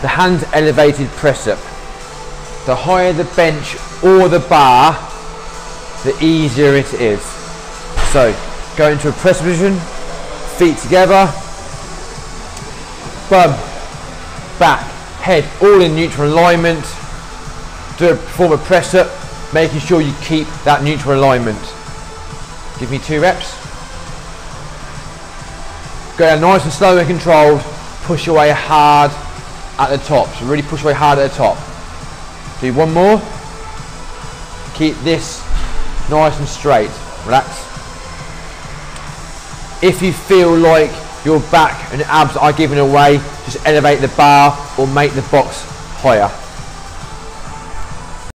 the hand elevated press up. The higher the bench or the bar, the easier it is. So go into a press position, feet together, bum, back, head all in neutral alignment. Do a, perform a press up, making sure you keep that neutral alignment. Give me two reps. Go down nice and slow and controlled. Push away hard at the top. So really push away hard at the top. Do one more. Keep this nice and straight. Relax. If you feel like your back and abs are giving away, just elevate the bar or make the box higher.